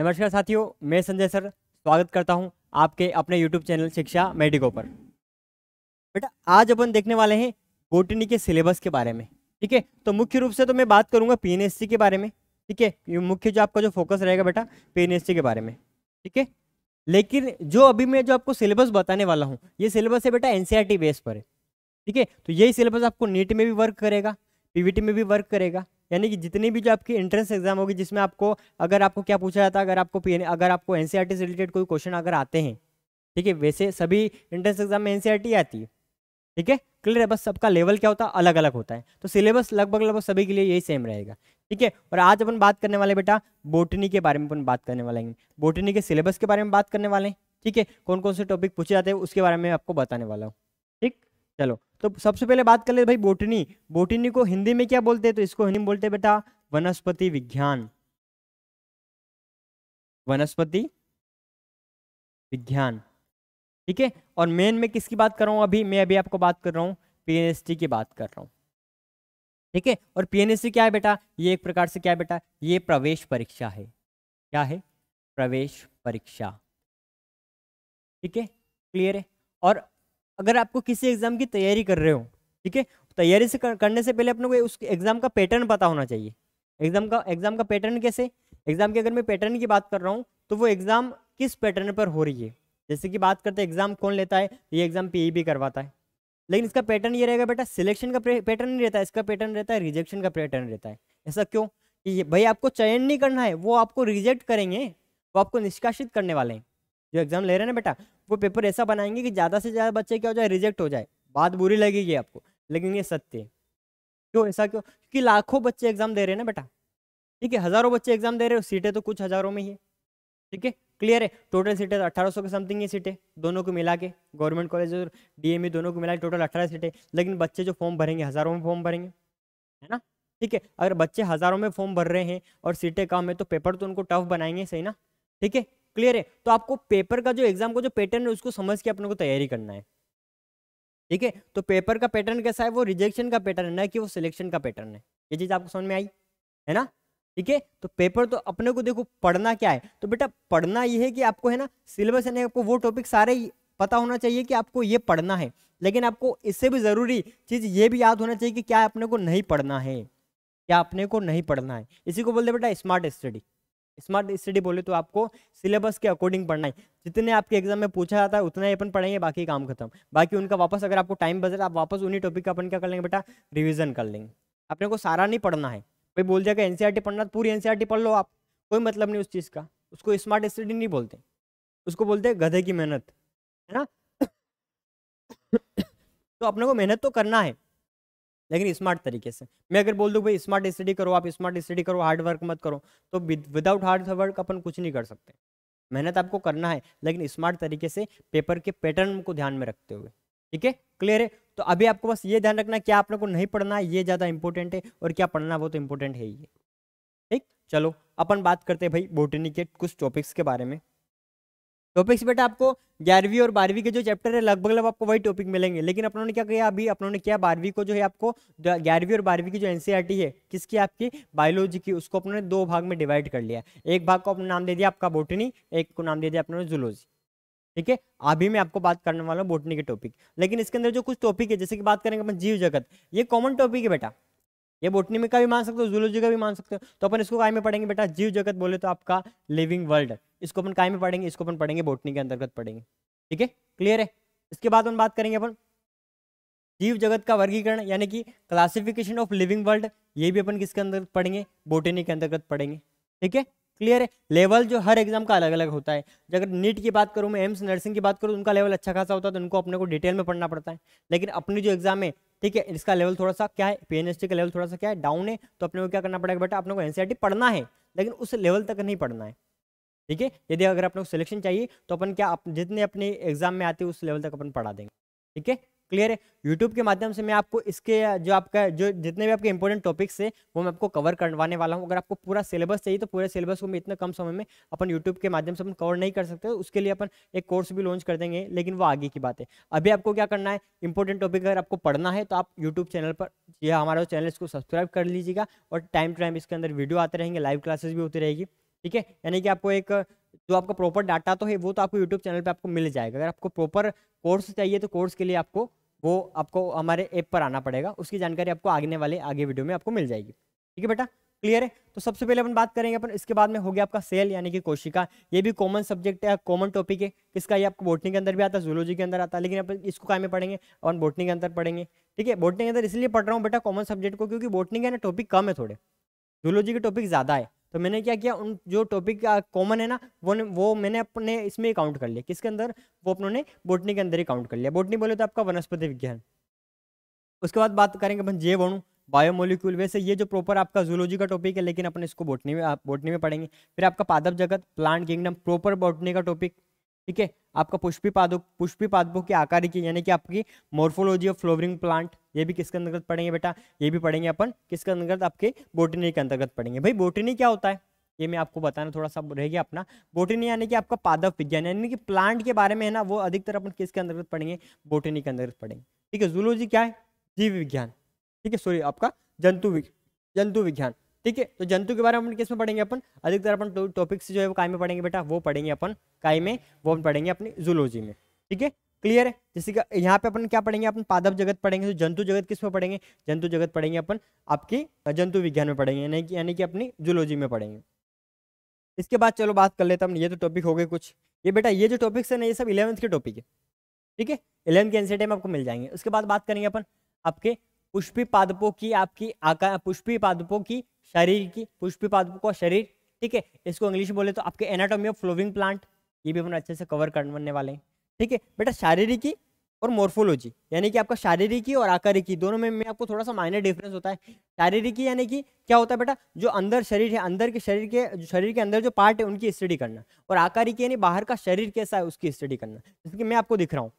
नमस्कार साथियों, मैं संजय सर, स्वागत करता हूँ आपके अपने यूट्यूब चैनल शिक्षा मेडिको पर। बेटा, आज अपन देखने वाले हैं बोटनी के सिलेबस के बारे में, ठीक है? तो मुख्य रूप से तो मैं बात करूँगा पीएनएससी के बारे में, ठीक है? मुख्य जो आपका जो फोकस रहेगा बेटा पीएनएससी के बारे में, ठीक है? लेकिन जो अभी मैं जो आपको सिलेबस बताने वाला हूँ, ये सिलेबस है बेटा एनसीईआरटी बेस पर है ठीक है? तो यही सिलेबस आपको नीट में भी वर्क करेगा पीवीटी में भी वर्क करेगा यानी कि जितनी भी जो आपकी एंट्रेंस एग्ज़ाम होगी, जिसमें आपको, अगर आपको क्या पूछा जाता है, अगर आपको पी अगर आपको एन से रिलेटेड कोई क्वेश्चन अगर आते हैं, ठीक है, वैसे सभी एंट्रेंस एग्ज़ाम में एन आती है, ठीक है क्लियर है, बस सबका लेवल क्या होता है अलग अलग होता है तो सिलेबस लगभग लगभग सभी के लिए यही सेम रहेगा, ठीक है, और आज अपन बात करने वाले बेटा बोटनी के बारे में अपन बात करने वाले हैं बोटनी के सिलेबस के बारे में बात करने वाले हैं, ठीक है कौन कौन से टॉपिक पूछे जाते हैं, उसके बारे में आपको बताने वाला हूँ, ठीक, चलो तो सबसे पहले बात कर ले भाई बोटनी। बोटनी को हिंदी में क्या बोलते हैं? तो इसको हिंदी में बोलते बेटा, वनस्पति विज्ञान। वनस्पति विज्ञान। ठीक है? और मेन में किसकी बात कर रहा हूँ अभी? मैं अभी आपको बात कर रहा हूँ पीएनएसटी की बात कर रहा हूँ। ठीक है? और पीएनएसटी क्या है बेटा? ये एक प्रकार से क्या है बेटा? ये प्रवेश परीक्षा है। क्या है? प्रवेश परीक्षा। ठीक है? क्लियर है? और अगर आपको किसी एग्ज़ाम की तैयारी कर रहे हो ठीक है? तैयारी से कर, करने से पहले अपने को उस एग्ज़ाम का पैटर्न पता होना चाहिए। एग्ज़ाम का एग्ज़ाम का पैटर्न कैसे? एग्ज़ाम की अगर मैं पैटर्न की बात कर रहा हूँ तो वो एग्ज़ाम किस पैटर्न पर हो रही है? जैसे कि बात करते एग्ज़ाम कौन लेता है? ये एग्ज़ाम पी भी करवाता है। लेकिन इसका पैटर्न ये रहेगा बेटा सिलेक्शन का पैटर्न नहीं रहता है इसका पैटर्न रहता है रिजेक्शन का पैटर्न रहता है। ऐसा क्यों? कि भाई आपको चयन नहीं करना है वो आपको रिजेक्ट करेंगे वो आपको निष्कासित करने वाले हैं। जो एग्ज़ाम ले रहे हैं ना बेटा वो पेपर ऐसा बनाएँगे कि ज़्यादा से ज़्यादा बच्चे क्या हो जाए रिजेक्ट हो जाए। बात बुरी लगेगी आपको, लेकिन ये सत्य है। क्यों, ऐसा क्यों? क्योंकि लाखों बच्चे एग्ज़ाम दे रहे हैं ना बेटा। ठीक है, हज़ारों बच्चे एग्ज़ाम दे रहे हो, सीटें तो कुछ हज़ारों में ही है। ठीक है क्लियर है? टोटल सीटें तो अठारह सौ के समथिंग ही सीटें, दोनों को मिला के गवर्नमेंट कॉलेज और डीएमई दोनों को मिला के टोटल अठारह सीटें। लेकिन बच्चे जो फॉर्म भरेंगे, हज़ारों में फॉर्म भरेंगे, है ना? ठीक है, अगर बच्चे हज़ारों में फॉर्म भर रहे हैं और सीटें कम है तो पेपर तो उनको टफ बनाएँगे, सही ना? ठीक है क्लियर है? तो आपको पेपर का जो एग्ज़ाम का जो पैटर्न है, उसको समझ के अपने को तैयारी करना है। ठीक है? तो पेपर का पैटर्न कैसा है? वो रिजेक्शन का पैटर्न है, ना कि वो सिलेक्शन का पैटर्न है। ये चीज़ आपको समझ में आई? है ना? ठीक है? तो पेपर तो अपने को देखो, पढ़ना क्या है? तो बेटा, पढ़ना ये है कि आपको, है ना, सिलेबस है ना आपको वो टॉपिक सारे पता होना चाहिए कि आपको ये पढ़ना है। लेकिन आपको इससे भी ज़रूरी चीज़ ये भी याद होना चाहिए कि क्या अपने को नहीं पढ़ना है। क्या अपने को नहीं पढ़ना है। इसी को बोलते बेटा स्मार्ट स्टडी स्मार्ट स्टडी बोले तो आपको सिलेबस के अकॉर्डिंग पढ़ना है। जितने आपके एग्ज़ाम में पूछा जाता है, उतना ही अपन पढ़ेंगे, बाकी काम खत्म। बाकी उनका वापस अगर आपको टाइम बचे आप वापस उन्हीं टॉपिक का अपन क्या कर लेंगे बेटा? रिविजन कर लेंगे। अपने को सारा नहीं पढ़ना है। कोई बोल जाएगा एनसीआरटी पढ़ना तो पूरी एनसीआरटी पढ़ लो आप। कोई मतलब नहीं उस चीज़ का। उसको स्मार्ट स्टडी नहीं बोलते। उसको बोलते गधे की मेहनत, है ना? तो अपने को मेहनत तो करना है। लेकिन स्मार्ट तरीके से। मैं अगर बोल दूँ, भाई स्मार्ट स्टडी करो, आप स्मार्ट स्टडी करो हार्ड वर्क मत करो तो विदाउट हार्ड वर्क अपन कुछ नहीं कर सकते। मेहनत आपको करना है, लेकिन स्मार्ट तरीके से पेपर के पैटर्न को ध्यान में रखते हुए। ठीक है? क्लियर है? तो अभी आपको बस ये ध्यान रखना क्या आप लोग को नहीं पढ़ना है, ये ज़्यादा इंपॉर्टेंट है, और क्या पढ़ना वो तो इंपॉर्टेंट है ही ठीक? चलो, अपन बात करते हैं भाई बोटनी के कुछ टॉपिक्स के बारे में। टॉपिक्स बेटा आपको ग्यारहवीं और बारहवीं के जो चैप्टर है, लगभग लगभग आपको वही टॉपिक मिलेंगे। लेकिन अपनों ने क्या किया अभी? अपनों ने क्या बारहवीं को जो है आपको ग्यारहवीं और बारहवीं की जो एनसीईआरटी है, किसकी? आपकी बायोलॉजी की। उसको अपने दो भाग में डिवाइड कर लिया एक भाग को अपना नाम दे दिया आपका बोटनी एक को नाम दे दिया अपने जूलॉजी ठीक है? अभी मैं आपको बात करने वाला हूँ बोटनी के टॉपिक लेकिन इसके अंदर जो कुछ टॉपिक है, जैसे कि बात करेंगे अपन जीव जगत, ये कॉमन टॉपिक है बेटा। ये बोटनी में का भी मान सकते हो, जूलॉजी का भी मान सकते हो। तो अपन इसको काय में पढ़ेंगे बेटा? जीव जगत बोले तो आपका लिविंग वर्ल्ड इसको अपन काय में पढ़ेंगे? इसको अपन पढ़ेंगे बोटनी के अंतर्गत पढ़ेंगे। ठीक है? क्लियर है? इसके बाद हम बात करेंगे अपन जीव जगत का वर्गीकरण, यानी कि क्लासिफिकेशन ऑफ़ लिविंग वर्ल्ड ये भी अपन किसके अंदर पढ़ेंगे? बोटनी के अंतर्गत पढ़ेंगे। ठीक है? क्लियर है? लेवल जो हर एग्ज़ाम का अलग अलग होता है। अगर नीट की बात करूँ, मैं एम्स नर्सिंग की बात करूँ उनका लेवल अच्छा खासा होता है तो उनको अपने को डिटेल में पढ़ना पड़ता है। लेकिन अपनी जो एग्ज़ाम है ठीक है, इसका लेवल थोड़ा सा क्या है? पीएनएसटी का लेवल थोड़ा सा क्या है? डाउन है तो अपने को क्या करना पड़ेगा बेटा? अपने को एनसीआरटी पढ़ना है, लेकिन उस लेवल तक नहीं पढ़ना है। ठीक है? यदि अगर अपने को सिलेक्शन चाहिए तो अपन क्या जितने अपने एग्ज़ाम में आते हैं, उस लेवल तक अपन पढ़ा देंगे। ठीक है? क्लियर है? यूट्यूब के माध्यम से मैं आपको इसके, जो आपका, जो जितने भी आपके इंपॉर्टेंट टॉपिक्स है, वो मैं आपको कवर करवाने वाला हूँ। अगर आपको पूरा सिलेबस चाहिए तो पूरे सिलेबस को मैं इतने कम समय में अपन यूट्यूब के माध्यम से अपन कवर नहीं कर सकते। उसके लिए अपन एक कोर्स भी लॉन्च कर देंगे, लेकिन वो आगे की बात है। अभी आपको क्या करना है? इंपॉर्टेंट टॉपिक अगर आपको पढ़ना है तो आप यूट्यूब चैनल पर यह हमारा चैनल इसको सब्सक्राइब कर लीजिएगा और टाइम टू टाइम इसके अंदर वीडियो आते रहेंगे लाइव क्लासेस भी होती रहेगी। ठीक है? यानी कि आपको एक, जो आपका प्रॉपर डाटा तो है, वो तो आपको यूट्यूब चैनल पे आपको मिल जाएगा। अगर आपको प्रॉपर कोर्स चाहिए तो कोर्स के लिए आपको वो आपको हमारे ऐप पर आना पड़ेगा। उसकी जानकारी आपको आगे वाले, आगे वीडियो में आपको मिल जाएगी। ठीक है बेटा? क्लियर है? तो सबसे पहले अपन बात करेंगे अपन। इसके बाद में हो गया आपका सेल यानी कि कोशिका। ये भी कॉमन सब्जेक्ट है कॉमन टॉपिक है। किसका? ये आपको बोटनी के अंदर भी आता है जूलॉजी के अंदर आता है। लेकिन अपन इसको काय में पढ़ेंगे अपन बोटनी के अंदर पढ़ेंगे। ठीक है? बोटनी के अंदर इसलिए पढ़ रहा हूँ बेटा कॉमन सब्जेक्ट को क्योंकि बोटनी के ना टॉपिक कम है थोड़े। जूलॉजी के टॉपिक ज़्यादा है। तो मैंने क्या किया, उन जो टॉपिक कॉमन है ना, वो वो मैंने अपने इसमें काउंट कर लिया। किसके अंदर? वो अपनों बोटनी के अंदर ही काउंट कर लिया। बोटनी बोले तो आपका वनस्पति विज्ञान। उसके बाद बात करेंगे अपन जे वणु बायोमोलिक्यूल वैसे ये जो प्रॉपर आपका जूलॉजी का टॉपिक है, लेकिन अपन इसको बोटनी में, आप बोटनी में पढ़ेंगे। फिर आपका पादप जगत प्लांट किंगडम प्रॉपर बोटनी का टॉपिक ठीक है? आपका पुष्पी पादप पुष्पी पादपों की आकार की यानी कि आपकी मोर्फोलॉजी ऑफ़ फ्लोवरिंग प्लांट ये भी किसके अंतर्गत पढ़ेंगे बेटा? ये भी पढ़ेंगे अपन, किसके अंतर्गत? आपके बोटनी के अंतर्गत पढ़ेंगे भाई बोटनी क्या होता है? ये मैं आपको बताना थोड़ा सा रह गया अपना। बोटनी यानी कि आपका पादप विज्ञान, यानी कि प्लांट के बारे में है ना, वो अधिकतर अपन किसके अंतर्गत पढ़ेंगे बोटनी के अंतर्गत पढ़ेंगे ठीक है जूलॉजी क्या है? जीव विज्ञान। ठीक है सॉरी आपका जंतु जंतु विज्ञान। ठीक है? तो जंतु के बारे में किसमें पढ़ेंगे अपन? अधिकतर अपन टॉपिक्स जो है वो काय में पढ़ेंगे बेटा? वो पढ़ेंगे अपन काय में? वो अपन पढ़ेंगे अपनी जूलॉजी में। ठीक है? क्लियर है? जैसे कि यहाँ पे अपन क्या पढ़ेंगे? अपन पादप जगत पढ़ेंगे। तो जंतु जगत किसमें पढ़ेंगे? जंतु जगत पढ़ेंगे अपन आपकी जंतु विज्ञान में पढ़ेंगे, यानी कि यानी कि अपनी जूलॉजी में पढ़ेंगे। इसके बाद चलो बात कर लेते हम ये तो टॉपिक हो गए कुछ। ये बेटा, ये जो टॉपिक्स है ना, ये सब इलेवंथ के टॉपिक है। ठीक है? इलेवंथ के में आपको मिल जाएँगे। उसके बाद बात करेंगे अपन आपके पुष्पी पादपों की आपकी आकार पुष्पी पादपों की शरीर की पुष्पी पादपों का शरीर ठीक है? इसको इंग्लिश में बोले तो आपके एनाटॉमी ऑफ़ फ्लोविंग प्लांट ये भी अपन अच्छे से कवर करने वाले हैं ठीक है? बेटा शारीरिकी और मोर्फोलॉजी यानी कि आपका शारीरिकी और आकारिकी दोनों में, में आपको थोड़ा सा माइनर डिफरेंस होता है। शारीरिकी यानी कि क्या होता है बेटा? जो अंदर शरीर है अंदर के शरीर के शरीर के अंदर जो पार्ट है उनकी स्टडी करना और आकारिकी यानी बाहर का शरीर कैसा है उसकी स्टडी करना। जैसे कि मैं आपको दिख रहा हूँ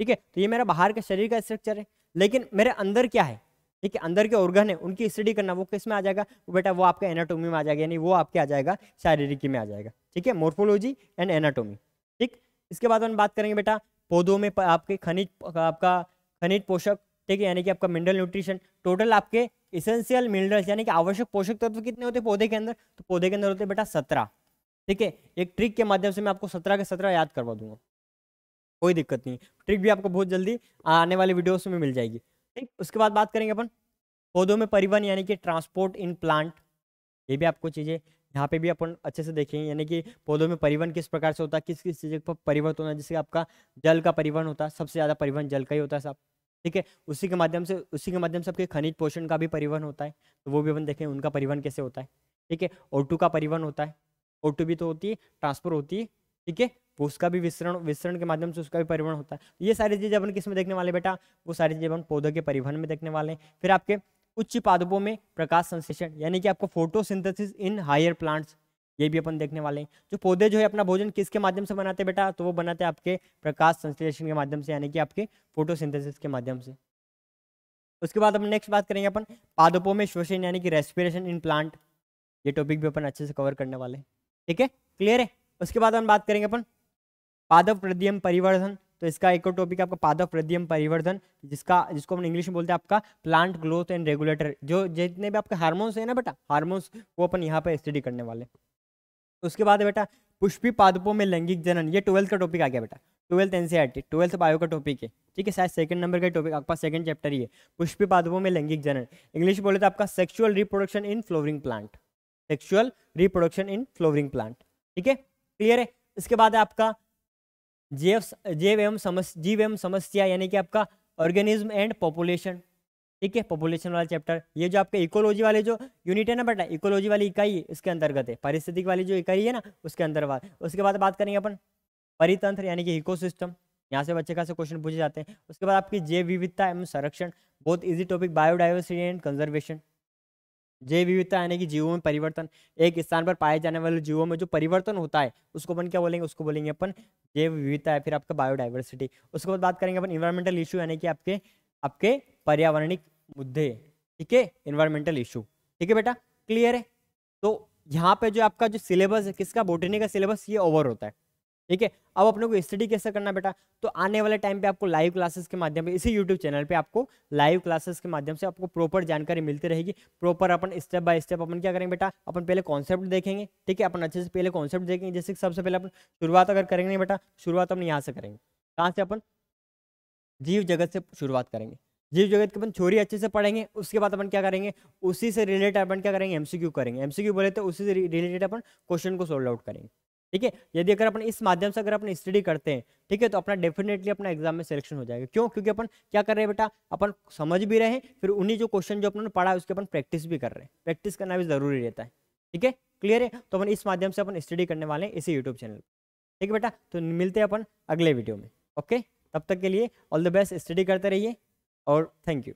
ठीक है? तो ये मेरा बाहर का शरीर का स्ट्रक्चर है लेकिन मेरे अंदर क्या है? ठीक है अंदर के ऑर्गन है, उनकी स्टडी करना, वो किसमें आ जाएगा? बेटा, वो आपके एनाटोमी में आ जाएगा, यानी वो आपके आ जाएगा, शारीरिकी में आ जाएगा। ठीक है? मोर्फोलॉजी एंड एनाटोमी ठीक? इसके बाद हम बात करेंगे बेटा, पौधों में आपके खनिज आपका खनिज पोषक, ठीक है? यानी कि आपका मिनरल न्यूट्रिशन टोटल आपके इसेंशियल मिनरल्स यानी कि आवश्यक पोषक तत्व कितने होते हैं पौधे के अंदर? तो पौधे के अंदर होते हैं बेटा, सत्रह। ठीक है? एक ट्रिक के माध्यम से मैं आपको सत्रह के सत्रह याद करवा दूँगा। कोई दिक्कत नहीं। ट्रिक भी आपको बहुत जल्दी आने वाले वीडियोस में मिल जाएगी। ठीक, उसके बाद बात करेंगे अपन पौधों में परिवहन, यानी कि ट्रांसपोर्ट इन प्लांट। ये भी आपको चीज़ें यहाँ पे भी अपन अच्छे से देखेंगे, यानी कि पौधों में परिवहन किस प्रकार से होता है किस किस चीज़ पर परिवर्तन होता है, जैसे आपका जल का परिवहन होता है, सबसे ज़्यादा परिवहन जल का ही होता है साहब ठीक है, उसी के माध्यम से, उसी के माध्यम से आपके खनिज पोषण का भी परिवहन होता है तो वो भी अपन देखें उनका परिवहन कैसे होता है। ठीक है ओटू का परिवहन होता है। ओटू भी तो होती है ट्रांसफ़र होती है। ठीक है उसका भी विस्तरण विस्तरण के माध्यम से उसका भी परिवहन होता है। ये सारी चीज़ें अपन किसमें देखने वाले बेटा? वो सारी चीज़ें अपन पौधों के परिवहन में देखने वाले हैं। फिर आपके उच्च पादपों में प्रकाश संश्लेषण, यानी कि आपको फोटोसिंथेसिस इन हायर प्लांट्स, ये भी अपन देखने वाले हैं। जो पौधे जो है अपना भोजन किसके माध्यम से बनाते हैं बेटा? तो वो बनाते हैं आपके प्रकाश संश्लेषण के माध्यम से, यानी कि आपके फोटोसिंथेसिस के माध्यम से। उसके बाद अपन नेक्स्ट बात करेंगे अपन पादपों में श्वसन, यानी कि रेस्पिरेशन इन प्लांट। ये टॉपिक भी अपन अच्छे से कवर करने वाले हैं। ठीक है? क्लियर है? उसके बाद हम बात करेंगे अपन पादप प्रद्यम परिवर्धन तो इसका एक और टॉपिक आपका पादप प्रद्यम परिवर्धन, जिसका, जिसको हम इंग्लिश में बोलते हैं आपका प्लांट ग्रोथ एंड रेगुलेटर जो जितने भी आपके हार्मोन्स है ना बेटा हार्मोन्स वो अपन यहाँ पे स्टडी करने वाले उसके बाद बेटा, पुष्पी पादपों में लैंगिक जनन, ये ट्वेल्थ का टॉपिक आ गया बेटा twelfth N C twelfth bio का टॉपिक है, ठीक है, शायद सेकंड नंबर का टॉपिक आपका सेकंड चैप्टर ही है, पुष्पी पादपों में लैंगिक जनन, इंग्लिश बोले तो आपका sexual reproduction in flowering plant sexual reproduction in flowering plant ठीक है क्लियर है? इसके बाद है आपका जैव जैव एवं समस्या जीव एवं समस्या यानी कि आपका ऑर्गेनिज्म एंड पॉपुलेशन ठीक है? पॉपुलेशन वाला चैप्टर ये जो आपके इकोलॉजी वाले जो यूनिट है ना बेटा इकोलॉजी वाली इकाई इसके अंतर्गत है। पारिस्थितिक वाली जो इकाई है ना, उसके अंदर बात। उसके बाद बात करेंगे अपन परितंत्र यानी कि इकोसिस्टम यहाँ से बच्चे का से क्वेश्चन पूछे जाते हैं। उसके बाद आपकी जैव विविधता एवं संरक्षण। बहुत easy topic biodiversity and conservation जैव विविधता यानी कि जीवों में परिवर्तन। एक स्थान पर पाए जाने वाले जीवों में जो परिवर्तन होता है, उसको अपन क्या बोलेंगे? उसको बोलेंगे अपन जैव विविधता है फिर आपका बायोडाइवर्सिटी उसके बाद बात करेंगे अपन इन्वायरमेंटल इशू यानी कि आपके आपके पर्यावरणिक मुद्दे। ठीक है? इन्वायरमेंटल इशू ठीक है बेटा? क्लियर है? तो यहाँ पे जो आपका जो सिलेबस है, किसका? बोटनी का सिलेबस ये ओवर होता है। ठीक है? अब अपने को स्टडी कैसे करना बेटा? तो आने वाले टाइम पे आपको लाइव क्लासेस के माध्यम से इसी यूट्यूब चैनल पे आपको लाइव क्लासेस के माध्यम से आपको प्रॉपर जानकारी मिलती रहेगी। प्रॉपर अपन स्टेप बाय स्टेप अपन क्या करेंगे बेटा? अपन पहले कॉन्सेप्ट देखेंगे, ठीक है? अपन अच्छे से पहले कॉन्सेप्ट देखेंगे जैसे कि सबसे पहले अपन शुरुआत अगर करेंगे बेटा, शुरुआत अपन यहाँ से करेंगे। कहाँ से अपन? जीव जगत से शुरुआत करेंगे। जीव जगत के अपन छोरी अच्छे से पढ़ेंगे, उसके बाद अपन क्या करेंगे? उसी से रिलेटेड अपन क्या करेंगे? एमसीक्यू करेंगे। एमसीक्यू बोले तो उसी से रिलेटेड अपन क्वेश्चन को सोल्व आउट करेंगे। ठीक है? यदि अगर अपन इस माध्यम से अगर अपन स्टडी करते हैं, ठीक है? तो अपना डेफिनेटली अपना एग्ज़ाम में सिलेक्शन हो जाएगा। क्यों? क्योंकि अपन क्या कर रहे हैं बेटा? अपन समझ भी रहे हैं, फिर उन्हीं जो क्वेश्चन जो अपन पढ़ा है, उसके अपन प्रैक्टिस भी कर रहे हैं। प्रैक्टिस करना भी ज़रूरी रहता है। ठीक है? क्लियर है? तो अपन इस माध्यम से अपन स्टडी करने वाले हैं इसी यूट्यूब चैनल ठीक है बेटा? तो मिलते हैं अपन अगले वीडियो में। ओके तब तक के लिए ऑल द बेस्ट स्टडी करते रहिए और थैंक यू